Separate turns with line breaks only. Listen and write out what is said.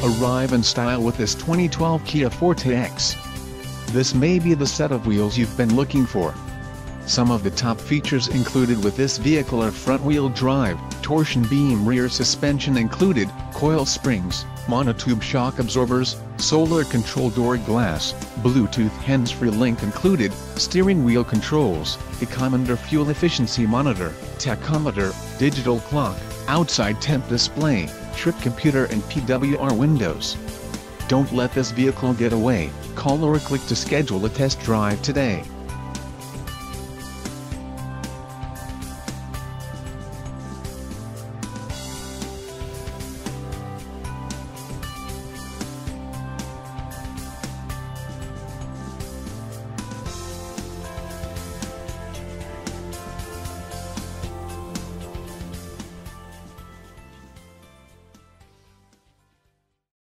Arrive in style with this 2012 Kia Forte X. This may be the set of wheels you've been looking for. Some of the top features included with this vehicle are front-wheel drive, torsion beam rear suspension included, coil springs, monotube shock absorbers, solar control door glass, Bluetooth hands-free link included, steering wheel controls, Econometer fuel efficiency monitor, tachometer, digital clock, outside temp display, trip computer and PWR windows. Don't let this vehicle get away, call or click to schedule a test drive today.